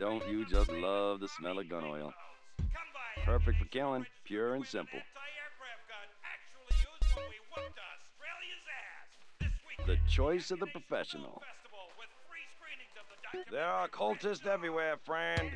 don't you just love the smell of gun oil? Perfect for killing, pure and simple. The choice of the professional. There are cultists everywhere, friend.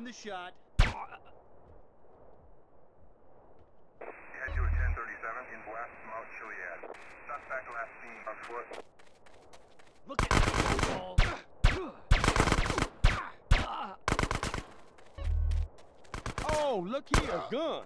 Taking the shot. Head to a 1037 in west Mount Chiliad. Suspect last seen on foot. Look at me, Oh, look here, a gun.